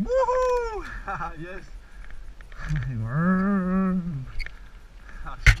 Woohoo! yes.